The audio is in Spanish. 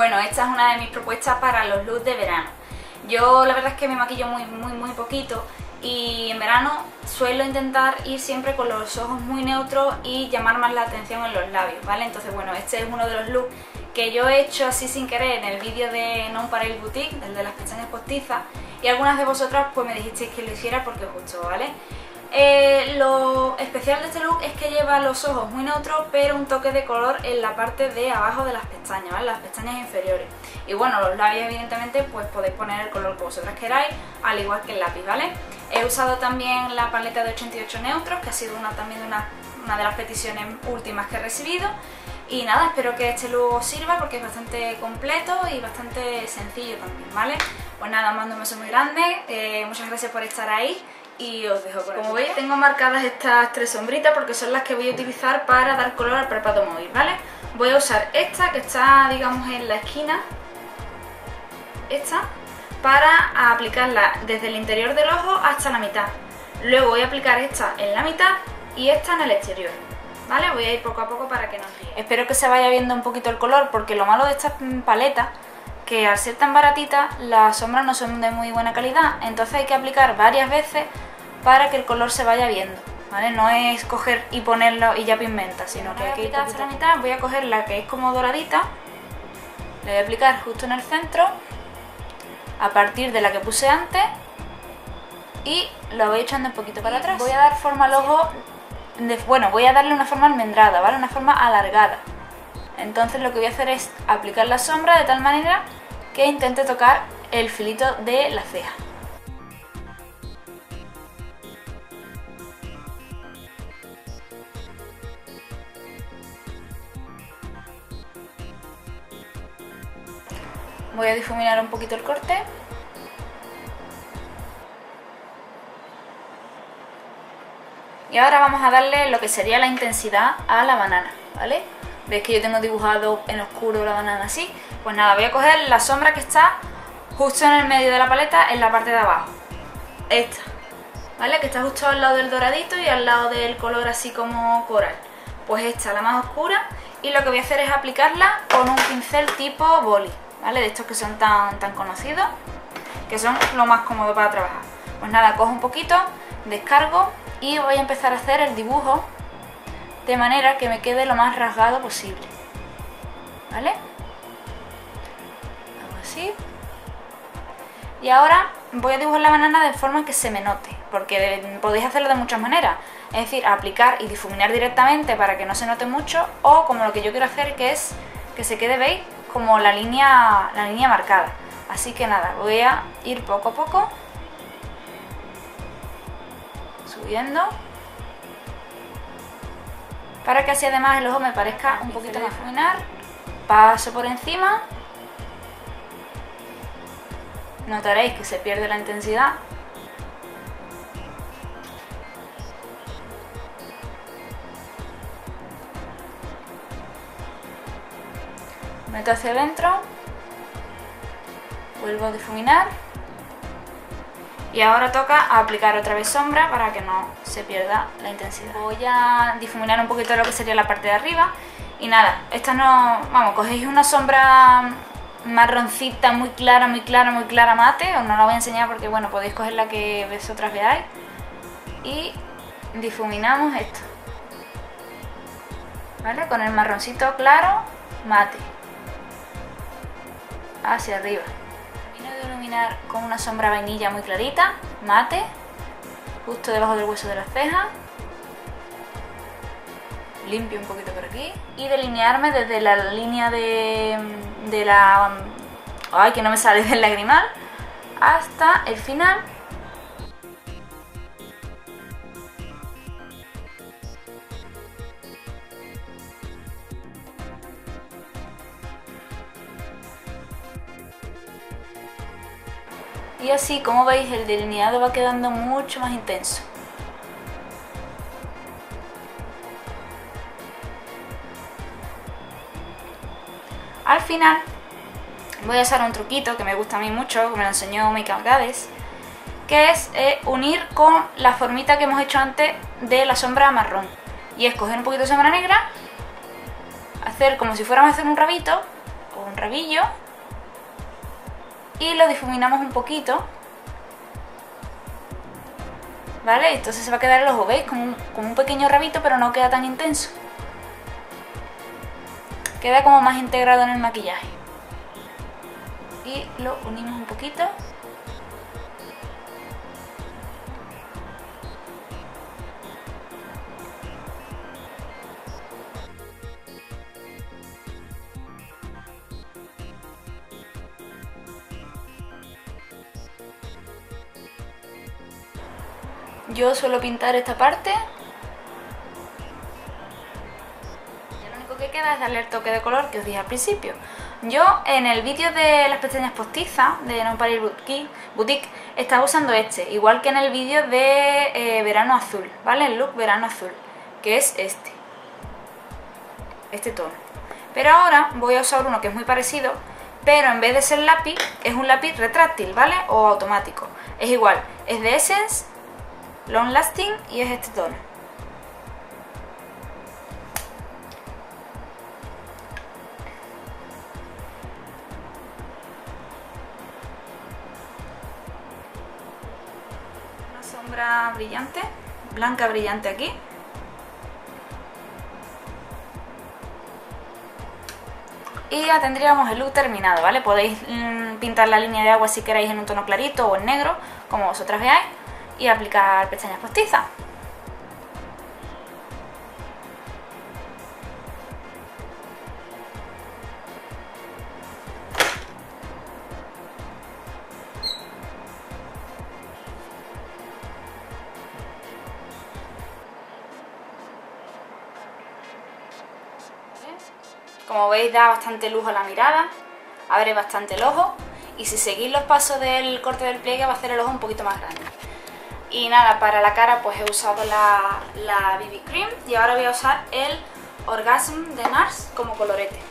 Bueno, esta es una de mis propuestas para los looks de verano. Yo la verdad es que me maquillo muy, muy, muy poquito y en verano suelo intentar ir siempre con los ojos muy neutros y llamar más la atención en los labios, ¿vale? Entonces, bueno, este es uno de los looks que yo he hecho así sin querer en el vídeo de Non el Boutique, el de las pestañas postizas, y algunas de vosotras pues me dijisteis que lo hiciera porque os gustó, ¿vale? Eh, lo especial de este look es que lleva los ojos muy neutros pero un toque de color en la parte de abajo de las pestañas, ¿vale? Las pestañas inferiores. Y bueno, los labios evidentemente pues podéis poner el color que vosotras queráis, al igual que el lápiz, ¿vale? He usado también la paleta de 88 neutros, que ha sido una, también una, una de las peticiones últimas que he recibido. Y nada, espero que este look os sirva porque es bastante completo y bastante sencillo también, ¿vale? Pues nada, mando un beso muy grande, eh, muchas gracias por estar ahí y os dejo por Como veis tengo marcadas estas tres sombritas porque son las que voy a utilizar para dar color al preparo móvil, ¿vale? Voy a usar esta que está, digamos, en la esquina, esta, para aplicarla desde el interior del ojo hasta la mitad. Luego voy a aplicar esta en la mitad y esta en el exterior. ¿Vale? Voy a ir poco a poco para que no Espero que se vaya viendo un poquito el color porque lo malo de estas paletas que al ser tan baratitas las sombras no son de muy buena calidad, entonces hay que aplicar varias veces para que el color se vaya viendo. ¿Vale? No es coger y ponerlo y ya pigmenta, sino que hasta la mitad. Voy a coger la que es como doradita, le voy a aplicar justo en el centro, a partir de la que puse antes, y lo voy echando un poquito para atrás. Voy a dar forma al ojo, bueno, voy a darle una forma almendrada, ¿vale? Una forma alargada. Entonces lo que voy a hacer es aplicar la sombra de tal manera que intente tocar el filito de la ceja. Voy a difuminar un poquito el corte. Y ahora vamos a darle lo que sería la intensidad a la banana, ¿vale? ¿Veis que yo tengo dibujado en oscuro la banana así? Pues nada, voy a coger la sombra que está justo en el medio de la paleta, en la parte de abajo. Esta, ¿vale? Que está justo al lado del doradito y al lado del color así como coral. Pues esta, la más oscura, y lo que voy a hacer es aplicarla con un pincel tipo boli. ¿Vale? De estos que son tan, tan conocidos, que son lo más cómodo para trabajar. Pues nada, cojo un poquito, descargo y voy a empezar a hacer el dibujo de manera que me quede lo más rasgado posible. ¿Vale? Hago así. Y ahora voy a dibujar la banana de forma que se me note, porque podéis hacerlo de muchas maneras. Es decir, aplicar y difuminar directamente para que no se note mucho, o como lo que yo quiero hacer, que es que se quede, ¿veis? Como la línea, la línea marcada. Así que nada, voy a ir poco a poco subiendo para que así además el ojo me parezca un poquito más fuminar. Paso por encima. Notaréis que se pierde la intensidad meto hacia adentro, vuelvo a difuminar. Y ahora toca aplicar otra vez sombra para que no se pierda la intensidad. Voy a difuminar un poquito lo que sería la parte de arriba. Y nada, esta no, vamos, cogéis una sombra marroncita muy clara, muy clara, muy clara mate, os no la voy a enseñar porque bueno, podéis coger la que vosotras veáis. Y difuminamos esto, ¿vale? Con el marroncito claro mate hacia arriba. Termino de iluminar con una sombra vainilla muy clarita, mate, justo debajo del hueso de las cejas. Limpio un poquito por aquí. Y delinearme desde la línea de, de la... Ay, que no me sale del lagrimal. Hasta el final y así como veis el delineado va quedando mucho más intenso. Al final voy a usar un truquito que me gusta a mí mucho, que me lo enseñó Makeup Goddess, que es eh, unir con la formita que hemos hecho antes de la sombra marrón. Y es coger un poquito de sombra negra, hacer como si fuéramos a hacer un rabito, o un rabillo y lo difuminamos un poquito. ¿Vale? Entonces se va a quedar el ojo, ¿veis? Un, como un pequeño rabito, pero no queda tan intenso. Queda como más integrado en el maquillaje. Y lo unimos un poquito. Yo suelo pintar esta parte. Y lo único que queda es darle el toque de color que os dije al principio. Yo en el vídeo de las pestañas postizas de Non Paris Boutique, estaba usando este, igual que en el vídeo de eh, verano azul, ¿vale? El look verano azul, que es este. Este tono. Pero ahora voy a usar uno que es muy parecido, pero en vez de ser lápiz, es un lápiz retráctil, ¿vale? O automático. Es igual, es de Essence long lasting y es este tono. Una sombra brillante, blanca brillante aquí. Y ya tendríamos el look terminado, ¿vale? Podéis mm, pintar la línea de agua si queréis en un tono clarito o en negro, como vosotras veáis y aplicar pestañas postizas. Como veis da bastante luz a la mirada, abre bastante el ojo y si seguís los pasos del corte del pliegue va a hacer el ojo un poquito más grande. Y nada, para la cara pues he usado la, la BB Cream y ahora voy a usar el Orgasm de NARS como colorete.